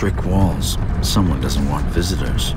Trick walls. Someone doesn't want visitors.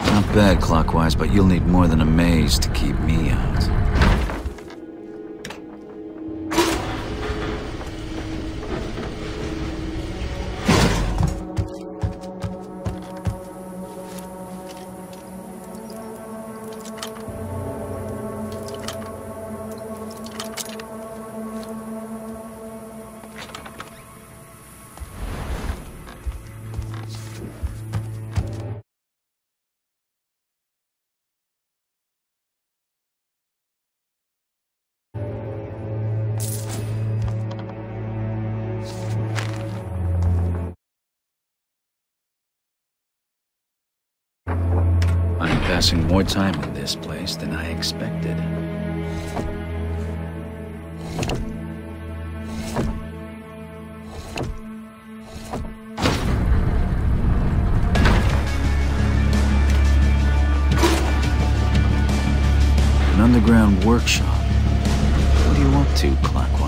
Not bad clockwise, but you'll need more than a maze to keep me out. Passing more time in this place than I expected. An underground workshop. What are you up to, clockwise?